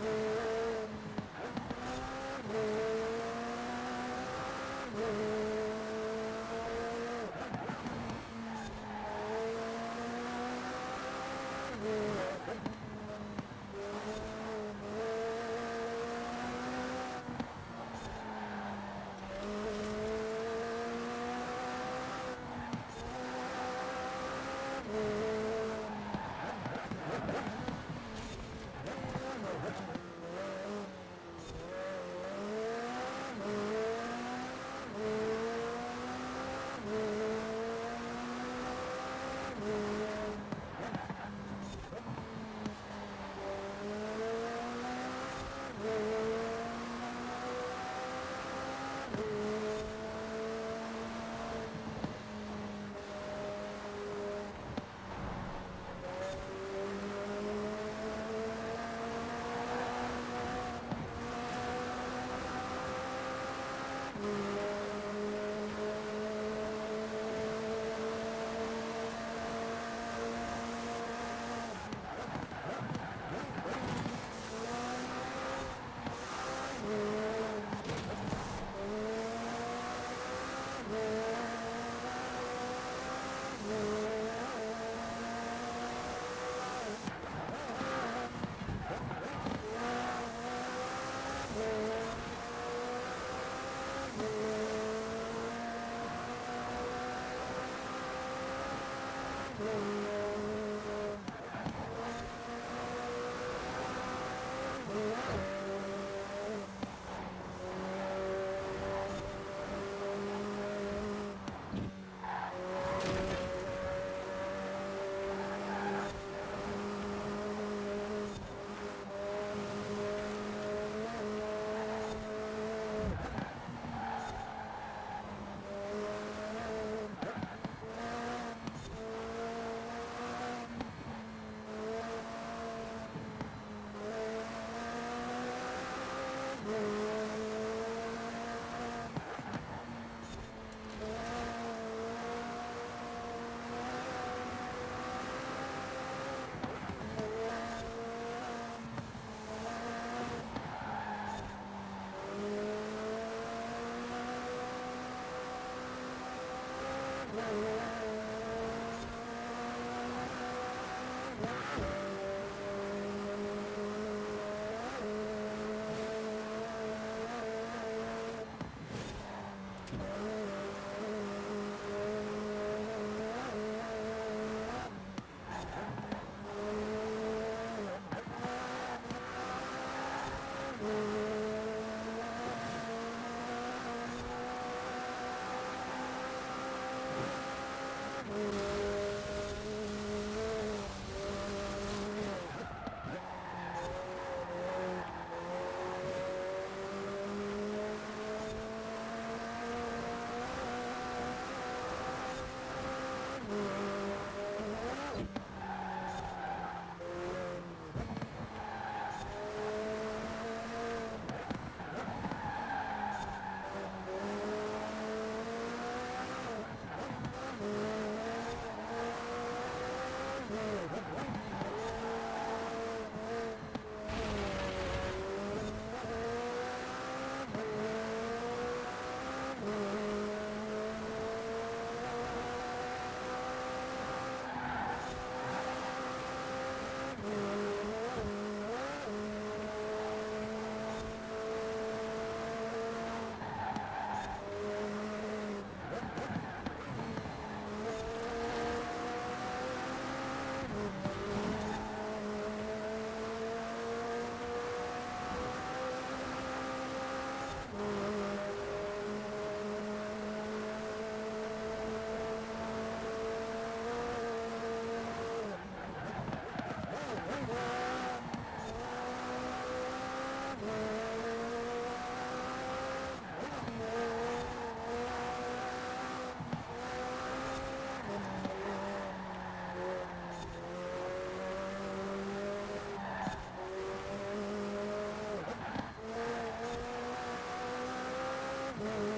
Mm-hmm. うん。You